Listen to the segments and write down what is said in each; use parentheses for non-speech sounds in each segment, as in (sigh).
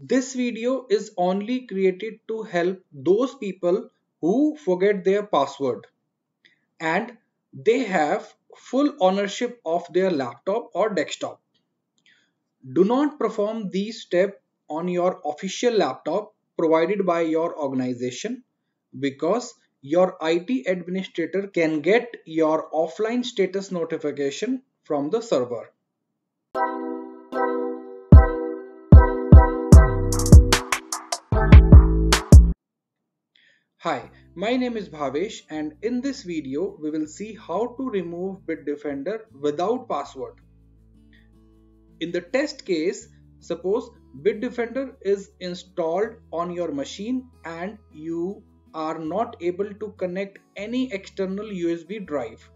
This video is only created to help those people who forget their password and they have full ownership of their laptop or desktop. Do not perform these steps on your official laptop provided by your organization because your IT administrator can get your offline status notification from the server. Hi, my name is Bhavesh and in this video we will see how to remove Bitdefender without password. In the test case, suppose Bitdefender is installed on your machine and you are not able to connect any external USB drive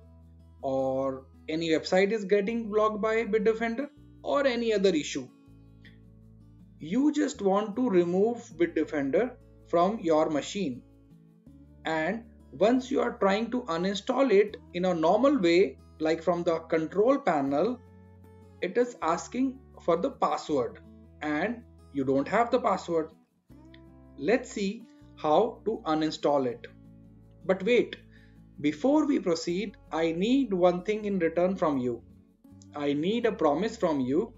or any website is getting blocked by Bitdefender or any other issue. You just want to remove Bitdefender from your machine and once you are trying to uninstall it in a normal way like from the control panel it is asking for the password. And you don't have the password. Let's see how to uninstall it. But wait before we proceed i need one thing in return from you. I need a promise from you.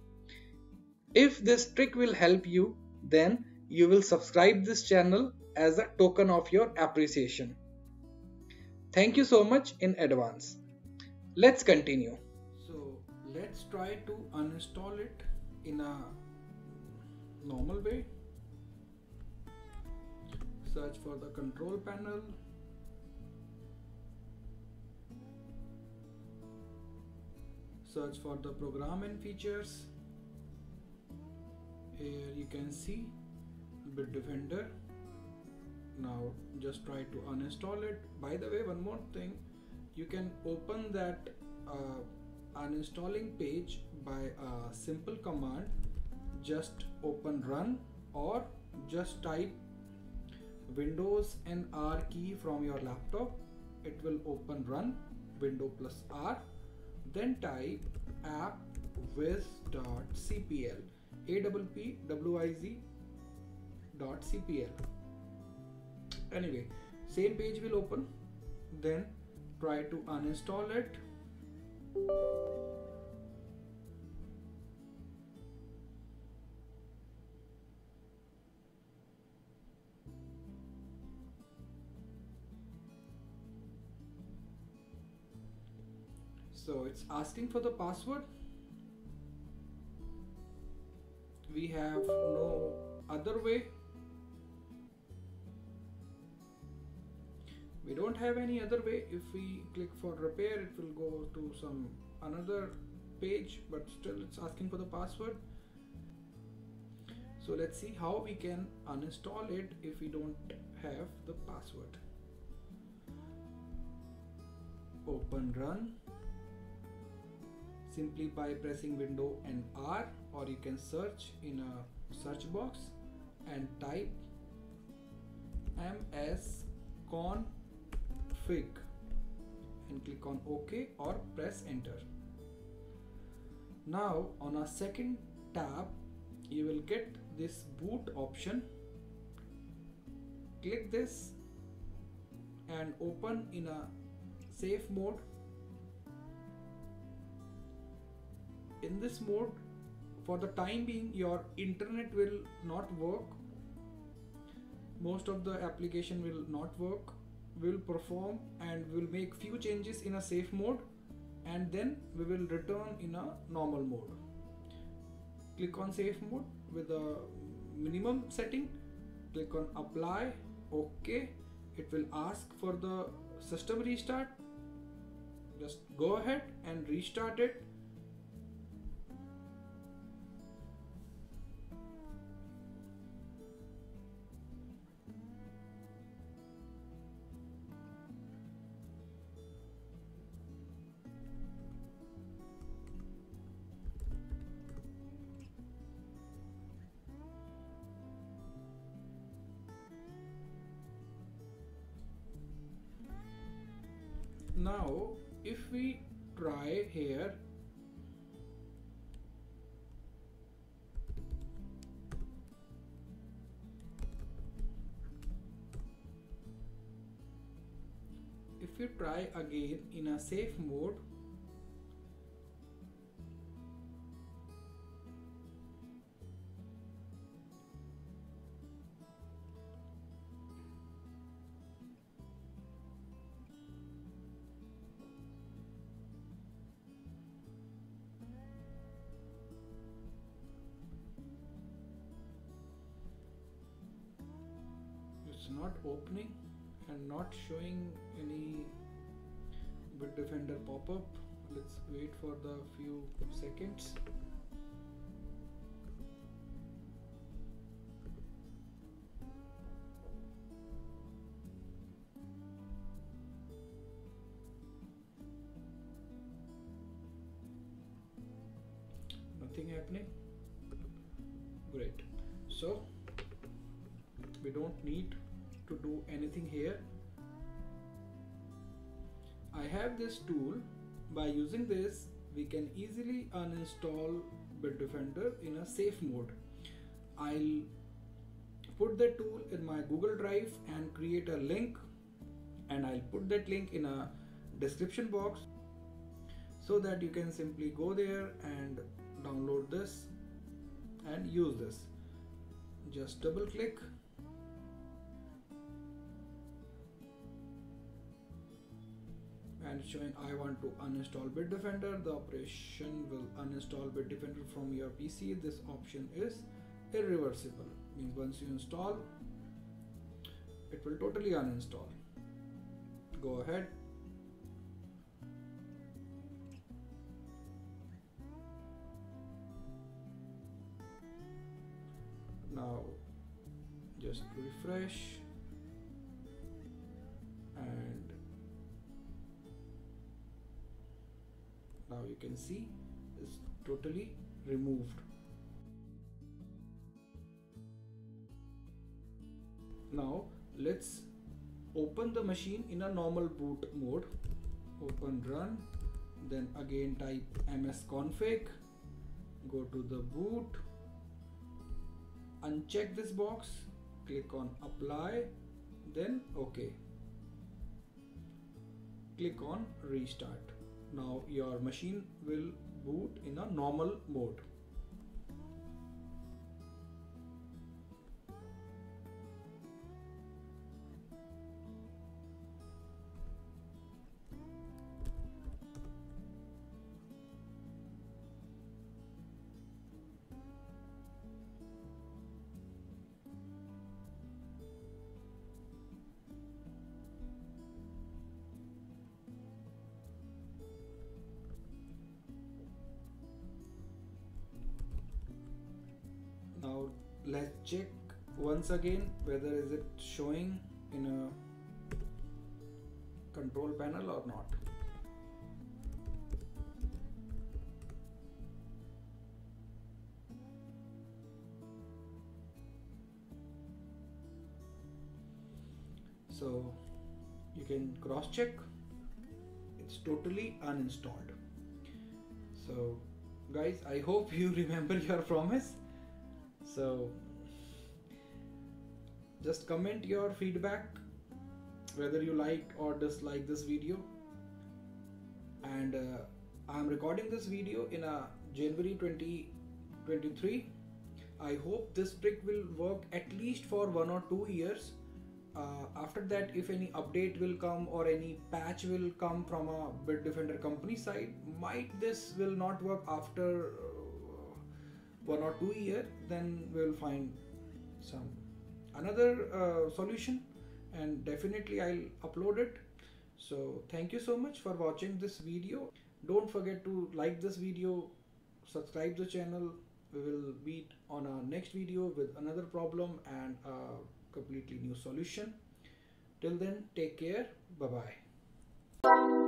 If this trick will help you then you will subscribe this channel as a token of your appreciation. Thank you so much in advance. Let's continue. So let's try to uninstall it in a normal way. Search for the control panel. Search for the program and features. Here you can see Bitdefender now just try to uninstall it. By the way one more thing. You can open that uh, uninstalling page by a simple command. Just open run or just type windows and r key from your laptop. It will open run window plus r. Then type app wiz.cpl a w p w i z dot cpl anyway same page will open. Then try to uninstall it. So it's asking for the password. We have no other way we don't have any other way. If we click for repair it will go to some another page but still it's asking for the password. So let's see how we can uninstall it if we don't have the password. Open run. Simply by pressing window and R or you can search in a search box and type ms con and click on OK or press enter. Now on a second tab you will get this boot option. Click this and open in a safe mode. In this mode for the time being your internet will not work most of the application will not work will perform and will make few changes in a safe mode and then we will return in a normal mode. Click on safe mode with a minimum setting. Click on apply. Ok. It will ask for the system restart. Just go ahead and restart it now if we try here if you try again in a safe mode it's not opening and not showing any Bitdefender pop-up. Let's wait for the few seconds. Nothing happening? Great. So we don't need to do anything here. I have this tool. By using this we can easily uninstall Bitdefender in a safe mode. I'll put the tool in my Google Drive and create a link and I'll put that link in a description box so that you can simply go there and download this and use this. Just double click and showing I want to uninstall Bitdefender the operation will uninstall Bitdefender from your PC this option is irreversible. Means once you install it will totally uninstall. Go ahead. Now just refresh now you can see it's totally removed. Now let's open the machine in a normal boot mode. Open run then again type msconfig go to the boot. Uncheck this box. Click on apply. Then ok click on restart now your machine will boot in a normal mode let's check once again whether is it showing in a control panel or not. So you can cross check. It's totally uninstalled. So guys i hope you (laughs) remember your promise so just comment your feedback whether you like or dislike this video. And uh, i'm recording this video in a january 2023 i hope this trick will work at least for one or two years. Uh, after that if any update will come or any patch will come from a bitdefender company side might this will not work after uh, one or two year then we'll find some another uh, solution and definitely i'll upload it. So thank you so much for watching this video. Don't forget to like this video subscribe the channel. We will meet on our next video with another problem and a completely new solution. Till then take care. Bye bye